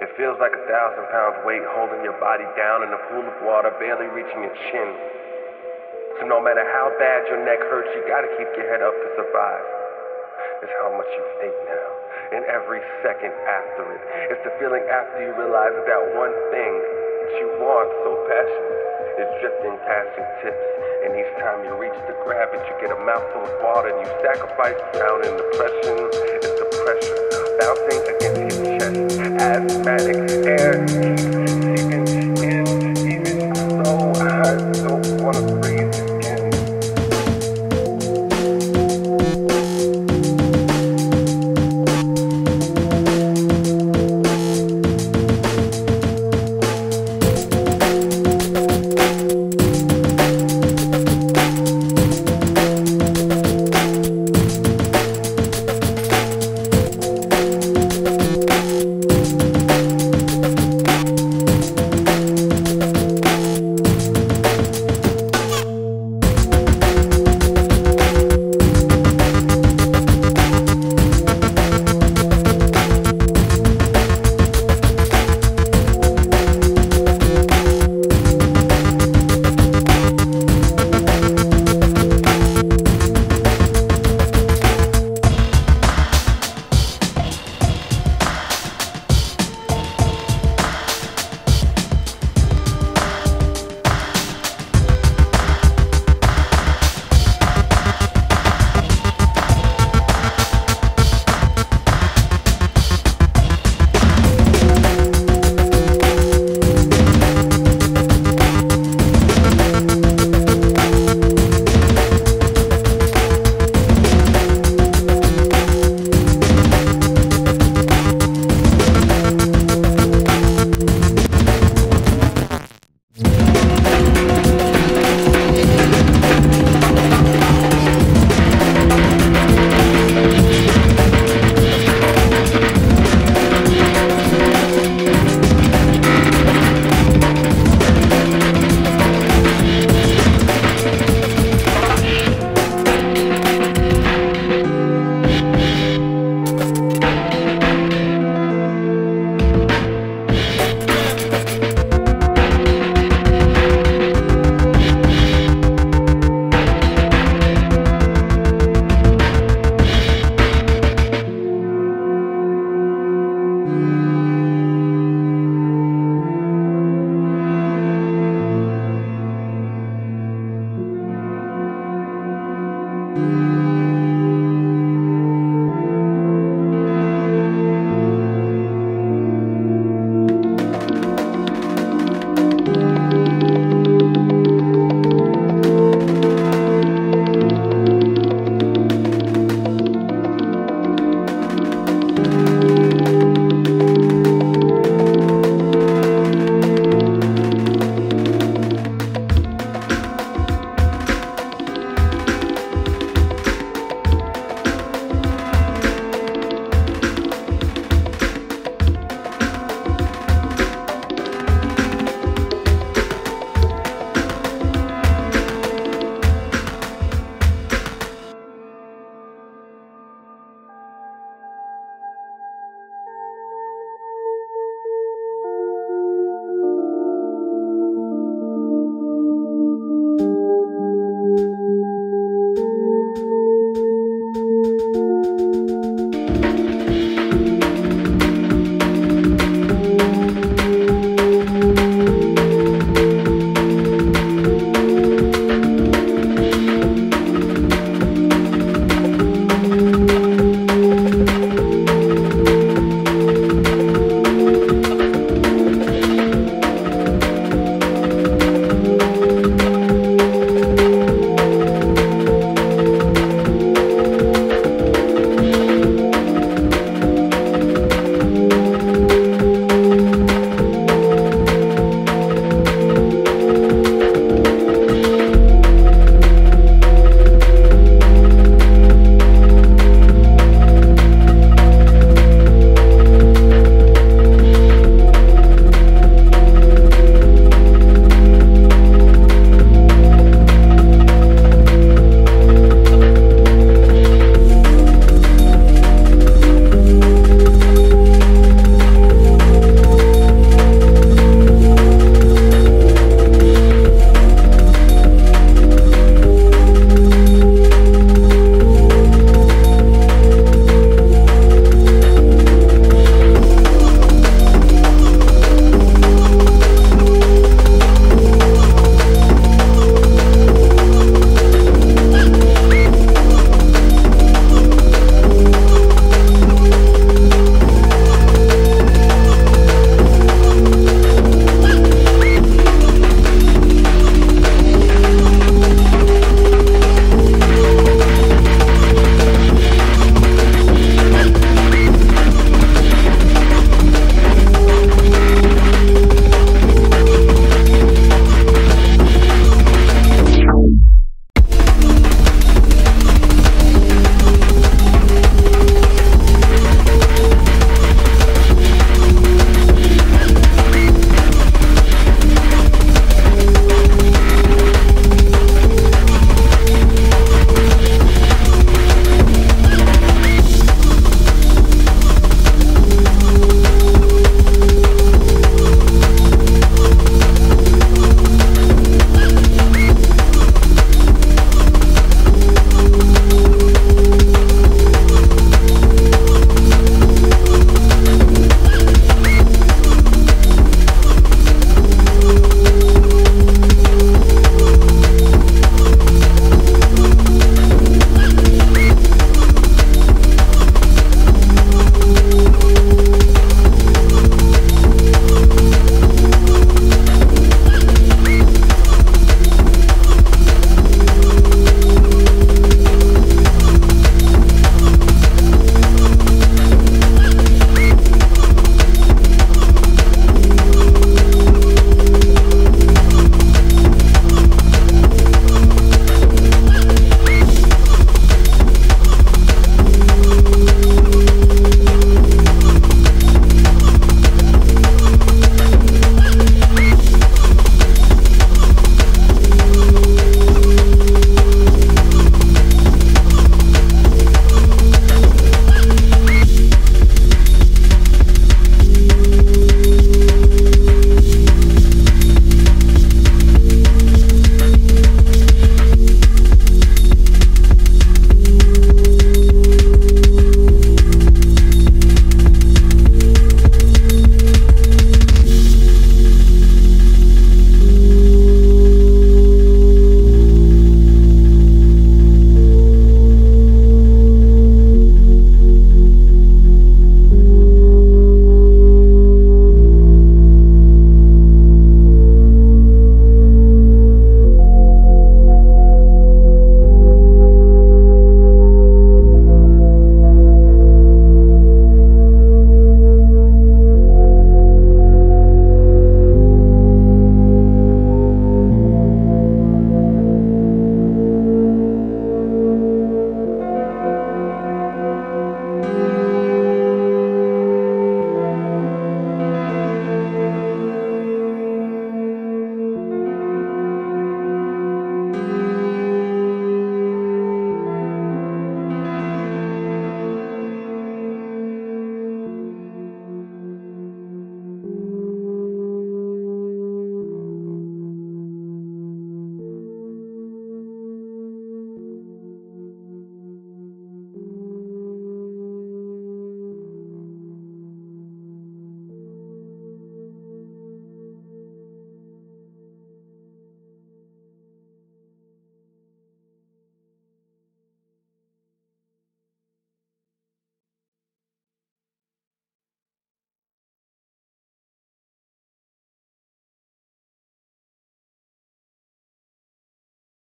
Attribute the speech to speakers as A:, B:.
A: It feels like a thousand pounds weight holding your body down in a pool of water, barely reaching your chin. So no matter how bad your neck hurts, you gotta keep your head up to survive. It's how much you hate now, and every second after it. It's the feeling after you realize that that one thing that you want so passionately is drifting past your tips. And each time you reach to grab it, you get a mouthful of water and you sacrifice drowning. Depression Asthmatic